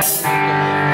Thank.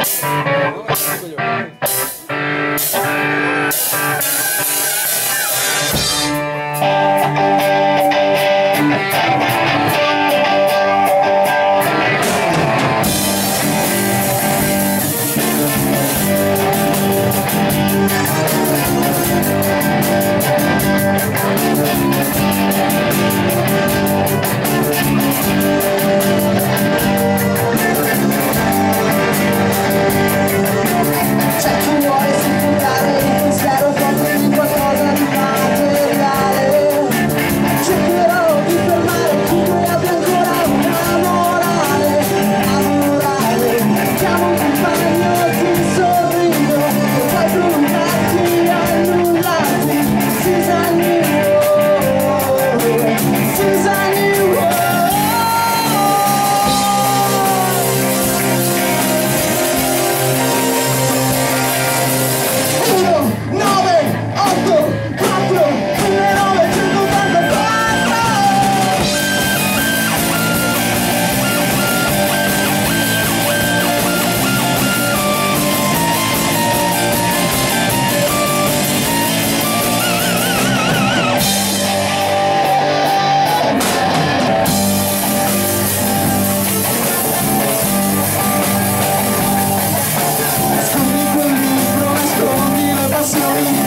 Amen.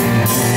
Thank.